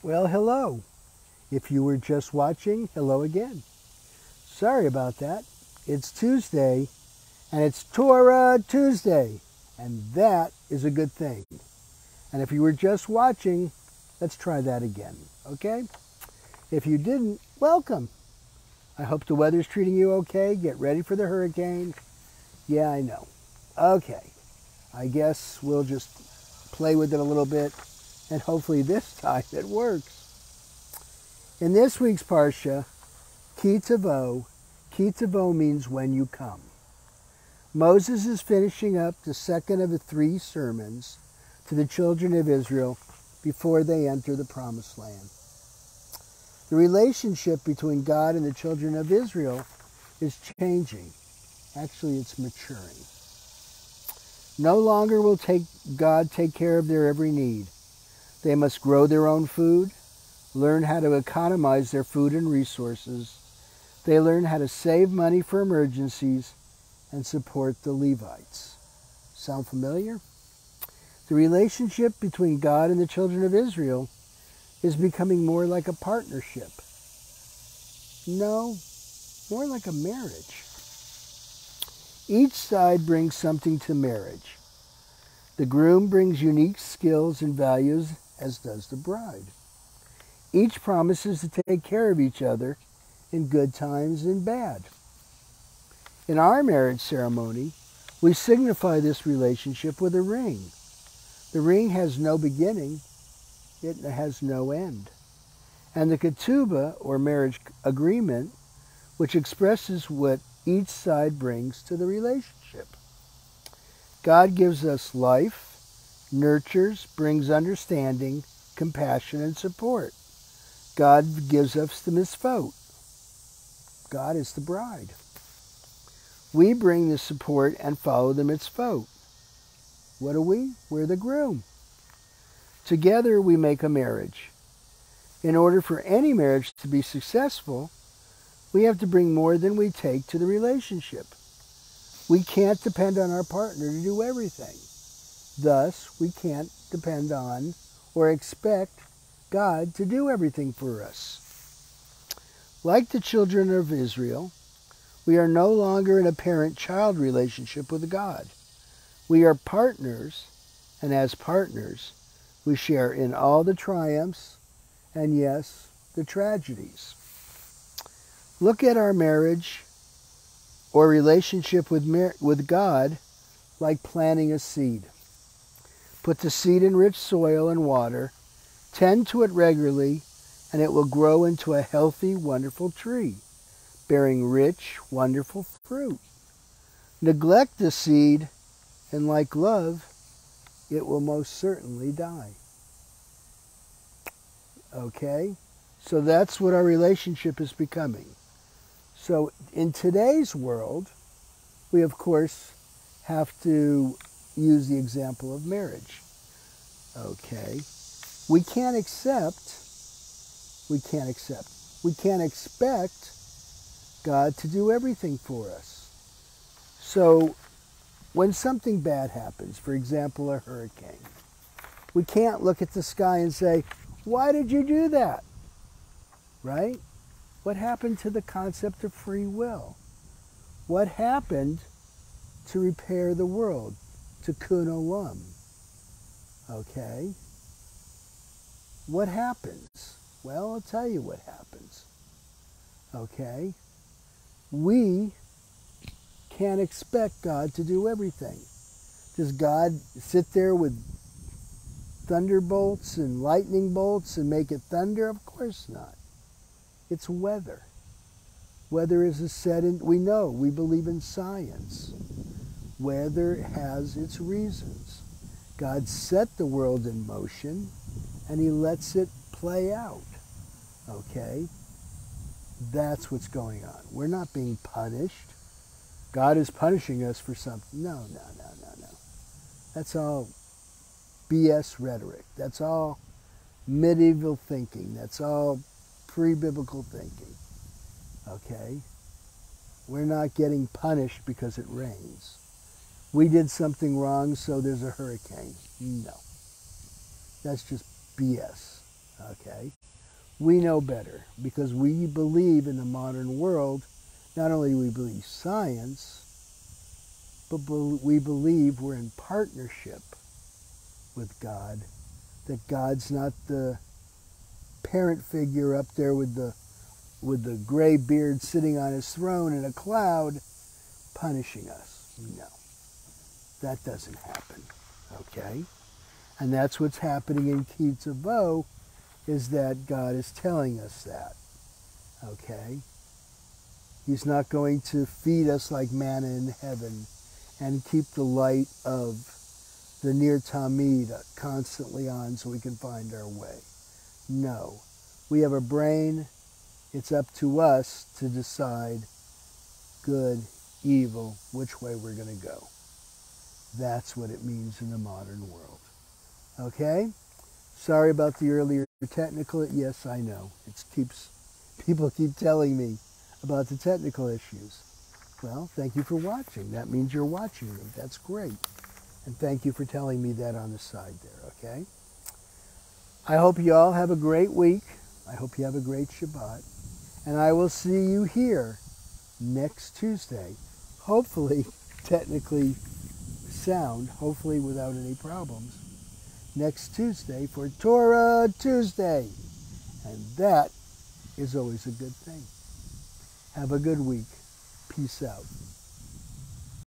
Well, hello. If you were just watching, hello again. Sorry about that. It's Tuesday, and it's Torah Tuesday, and that is a good thing. And if you were just watching, let's try that again, okay? If you didn't, welcome. I hope the weather's treating you okay. Get ready for the hurricane. Yeah, I know. Okay. I guess we'll just play with it a little bit, and hopefully this time it works. In this week's Parsha, Ki Tavo, Ki Tavo means when you come. Moses is finishing up the second of the three sermons to the children of Israel before they enter the promised land. The relationship between God and the children of Israel is changing. Actually, it's maturing. No longer will take God take care of their every need. They must grow their own food, learn how to economize their food and resources. They learn how to save money for emergencies and support the Levites. Sound familiar? The relationship between God and the children of Israel is becoming more like a partnership. No, more like a marriage. Each side brings something to marriage. The groom brings unique skills and values, as does the bride. Each promises to take care of each other in good times and bad. In our marriage ceremony, we signify this relationship with a ring. The ring has no beginning it has no end. And the ketubah, or marriage agreement, which expresses what each side brings to the relationship. God gives us life, nurtures, brings understanding, compassion, and support. God gives us the mitzvot. God is the bride. We bring the support and follow the mitzvot. What are we? We're the groom. Together we make a marriage. In order for any marriage to be successful, we have to bring more than we take to the relationship. We can't depend on our partner to do everything. Thus, we can't depend on or expect God to do everything for us. Like the children of Israel, we are no longer in a parent-child relationship with God. We are partners, and as partners, we share in all the triumphs and, yes, the tragedies. Look at our marriage or relationship with, with God like planting a seed. Put the seed in rich soil and water, tend to it regularly, and it will grow into a healthy, wonderful tree, bearing rich, wonderful fruit. Neglect the seed, and like love, it will most certainly die. Okay? So that's what our relationship is becoming. So in today's world, we of course have to use the example of marriage. Okay? We can't accept, we can't accept, we can't expect God to do everything for us. So when something bad happens, for example, a hurricane, we can't look at the sky and say, why did you do that? Right? What happened to the concept of free will? What happened to repair the world, tikkun olam? Okay? What happens? Well, I'll tell you what happens. Okay? We can't expect God to do everything. Does God sit there with thunderbolts and lightning bolts and make it thunder? Of course not. It's weather. Weather is a set in, we know, we believe in science. Weather has its reasons. God set the world in motion and he lets it play out. Okay? That's what's going on. We're not being punished. God is punishing us for something. No, no, no, no, no. That's all BS rhetoric. That's all medieval thinking. That's all pre-biblical thinking. Okay? We're not getting punished because it rains. We did something wrong, so there's a hurricane. No. That's just BS. Okay? We know better because we believe in the modern world, not only we believe science, but we believe we're in partnership with God, that God's not the parent figure up there with the with the gray beard sitting on his throne in a cloud punishing us. No. That doesn't happen. Okay? And that's what's happening in Ki Tavo is that God is telling us that. Okay? He's not going to feed us like manna in heaven and keep the light of the Ner Tamid constantly on so we can find our way. No. We have a brain. It's up to us to decide good, evil, which way we're going to go. That's what it means in the modern world. Okay? Sorry about the earlier technical. Yes, I know. It keeps people keep telling me about the technical issues. Well, thank you for watching. That means you're watching me. That's great. And thank you for telling me that on the side there, okay? I hope you all have a great week. I hope you have a great Shabbat. And I will see you here next Tuesday. Hopefully, technically sound, hopefully without any problems. Next Tuesday for Torah Tuesday. And that is always a good thing. Have a good week. Peace out.